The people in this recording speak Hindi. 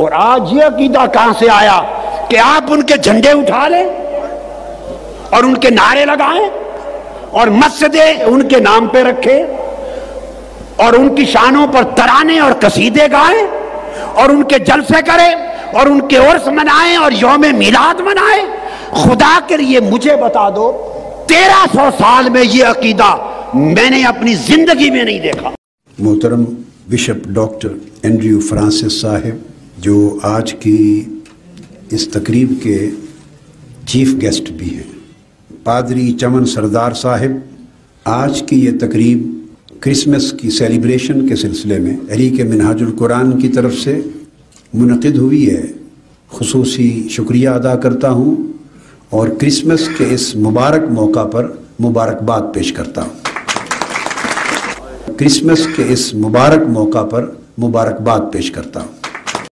और आज ये अकीदा कहाँ से आया कि आप उनके झंडे उठा लें और उनके नारे लगाएँ और मस्जिदें उनके नाम पे रखे और उनकी शानों पर तराने और कसीदे गाएँ और उनके जलसे करें और उनके उर्स मनाएँ और योम मिलाद मनाएँ। खुदा के लिए मुझे बता दो, तेरह सौ साल में ये अकीदा मैंने अपनी ज़िंदगी में नहीं देखा। मोहतरम बिशप डॉक्टर एंड्रयू फ्रांसिस साहब जो आज की इस तकरीब के चीफ गेस्ट भी हैं। पादरी चमन सरदार साहब, आज की ये तकरीब क्रिसमस की सेलिब्रेशन के सिलसिले में, अली के मिनहाजुल कुरान की तरफ़ से मुनद हुई है। खसूसी शुक्रिया अदा करता हूँ और क्रिसमस के इस मुबारक मौका पर मुबारकबाद पेश करता हूँ। क्रिसमस के इस मुबारक मौका पर मुबारकबाद पेश करता हूँ।